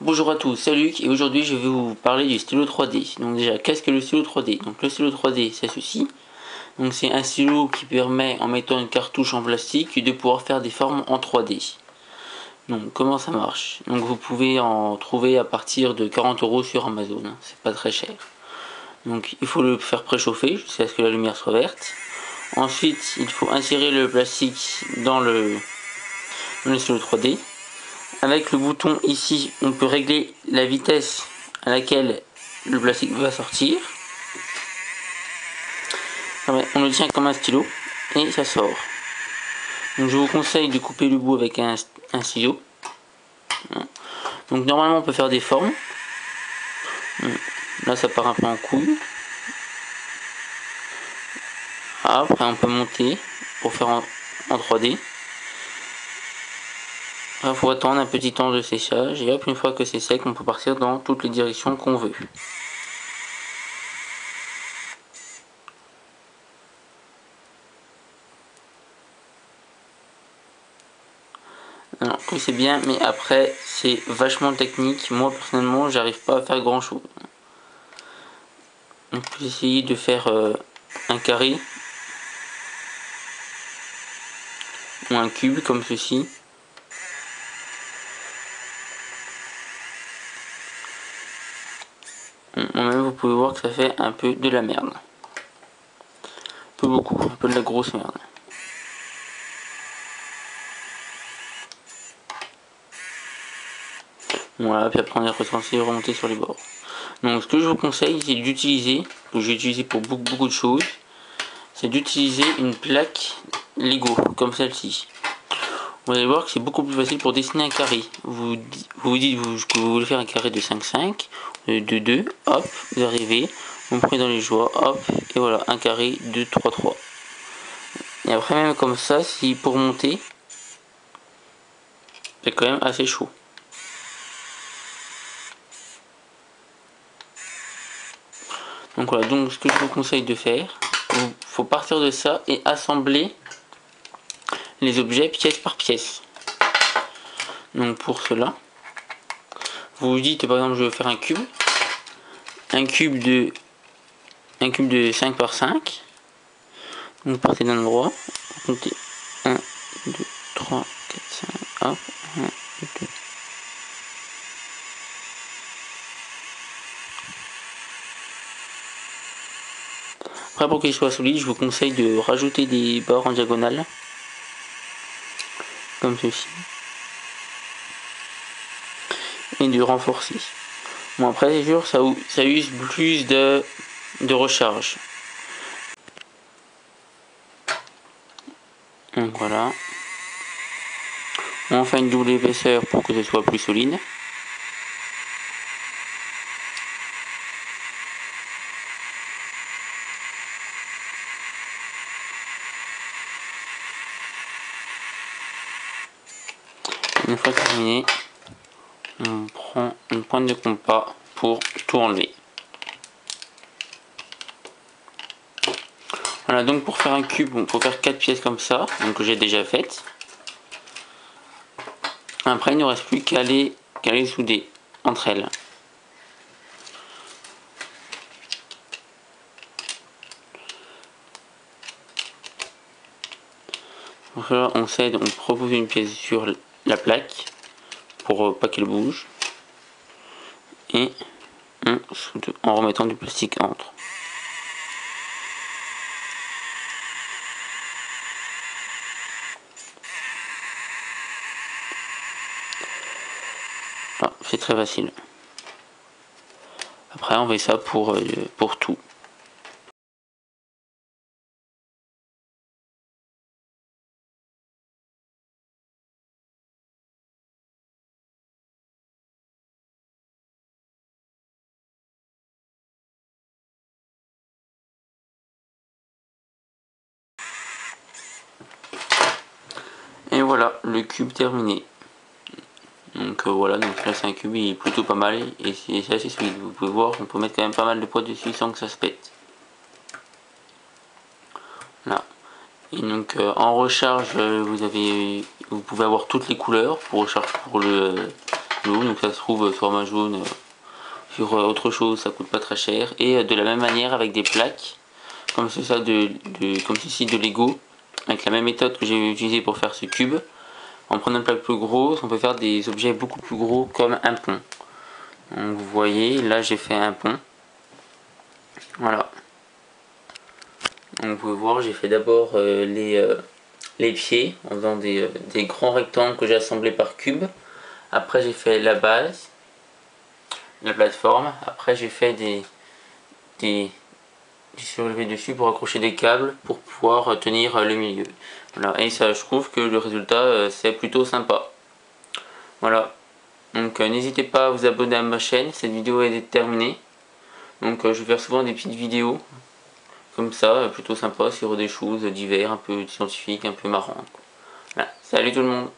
Bonjour à tous, c'est Luc et aujourd'hui je vais vous parler du stylo 3D. Donc déjà, qu'est-ce que le stylo 3D Donc le stylo 3D c'est ceci. Donc c'est un stylo qui permet en mettant une cartouche en plastique de pouvoir faire des formes en 3D. Donc comment ça marche? Donc vous pouvez en trouver à partir de 40 euros sur Amazon, hein. c'est pas très cher. Donc il faut le faire préchauffer jusqu'à ce que la lumière soit verte. Ensuite il faut insérer le plastique dans le, dans le stylo 3D. Avec le bouton ici, on peut régler la vitesse à laquelle le plastique va sortir. On le tient comme un stylo et ça sort. Donc je vous conseille de couper le bout avec un, ciseau. Donc normalement on peut faire des formes. Là ça part un peu en couille. Après on peut monter pour faire en 3D. Il faut attendre un petit temps de séchage et hop, une fois que c'est sec, on peut partir dans toutes les directions qu'on veut. Alors, oui, c'est bien, mais après, c'est vachement technique. Moi, personnellement, j'arrive pas à faire grand chose. On peut essayer de faire euh, un carré ou un cube comme ceci. Moi-même, vous pouvez voir que ça fait un peu de la merde. Un peu beaucoup, un peu de la grosse merde. Voilà, puis après on est recensé et remonter sur les bords. Donc ce que je vous conseille, c'est d'utiliser, que j'ai utilisé pour beaucoup, beaucoup de choses, c'est d'utiliser une plaque Lego, comme celle-ci. Vous allez voir que c'est beaucoup plus facile pour dessiner un carré. Vous vous, dites que vous voulez faire un carré de 5-5, de 2, hop, vous arrivez, vous prenez dans les joies, hop, et voilà, un carré de 3-3. Et après même comme ça, si pour monter, c'est quand même assez chaud. Donc voilà, donc ce que je vous conseille de faire, il faut partir de ça et assembler les objets pièce par pièce. Donc pour cela, vous vous dites par exemple je vais faire un cube. Un cube de un cube de 5 par 5. Vous partez d'un endroit, comptez 1, 2, 3, 4, 5, hop, 1, 2. Après pour qu'il soit solide, je vous conseille de rajouter des bords en diagonale comme ceci et de renforcer bon après c'est sûr ça, ça use plus de, de recharge. Donc voilà. On fait une double épaisseur pour que ce soit plus solide. Une fois terminé, on prend une pointe de compas pour tout enlever. Voilà, donc pour faire un cube, on peut faire 4 pièces comme ça, donc que j'ai déjà faites. Après, il ne reste plus qu'à les, les souder entre elles. Donc là, on cède, on propose une pièce sur la plaque pour euh, pas qu'elle bouge et en remettant du plastique entre. Ah, c'est très facile. Après on fait ça pour, euh, pour tout. Voilà, le cube terminé. Donc euh, voilà, donc là c'est un cube, il est plutôt pas mal et c'est assez solide. Vous pouvez voir, on peut mettre quand même pas mal de poids dessus sans que ça se pète. Là. Et donc euh, en recharge, euh, vous avez, vous pouvez avoir toutes les couleurs pour recharge pour le stylo. Donc ça se trouve format jaune sur autre chose, ça coûte pas très cher. Et de la même manière avec des plaques, comme ça de, comme ceci de Lego, avec la même méthode que j'ai utilisée pour faire ce cube. En prenant une plaque plus grosse, on peut faire des objets beaucoup plus gros comme un pont. Donc vous voyez, là j'ai fait un pont. Voilà. Donc vous pouvez voir, j'ai fait d'abord euh, les, euh, les pieds en faisant des, euh, des grands rectangles que j'ai assemblés par cube. Après j'ai fait la base, la plateforme. Après j'ai fait des, des, du surélevé dessus pour accrocher des câbles pour pouvoir tenir le milieu. Voilà. Et ça je trouve que le résultat c'est plutôt sympa. Voilà. Donc n'hésitez pas à vous abonner à ma chaîne, cette vidéo est terminée. Donc je vais faire souvent des petites vidéos comme ça, plutôt sympa sur des choses divers, un peu scientifiques, un peu marrantes. Voilà. Salut tout le monde